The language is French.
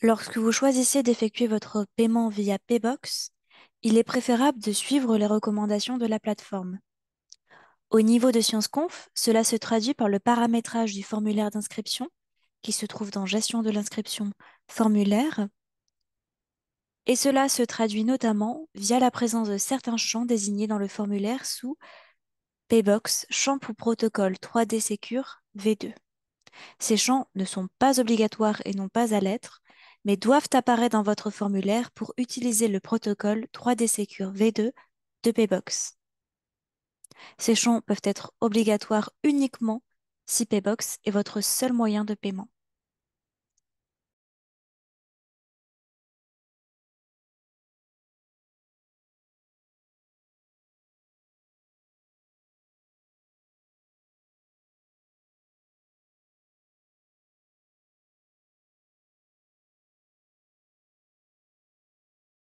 Lorsque vous choisissez d'effectuer votre paiement via Paybox, il est préférable de suivre les recommandations de la plateforme. Au niveau de ScienceConf, cela se traduit par le paramétrage du formulaire d'inscription, qui se trouve dans Gestion de l'inscription, Formulaire, et cela se traduit notamment via la présence de certains champs désignés dans le formulaire sous Paybox Champ ou protocole 3D Secure V2. Ces champs ne sont pas obligatoires et non pas à lettres, mais doivent apparaître dans votre formulaire pour utiliser le protocole 3D Secure V2 de Paybox. Ces champs peuvent être obligatoires uniquement si Paybox est votre seul moyen de paiement.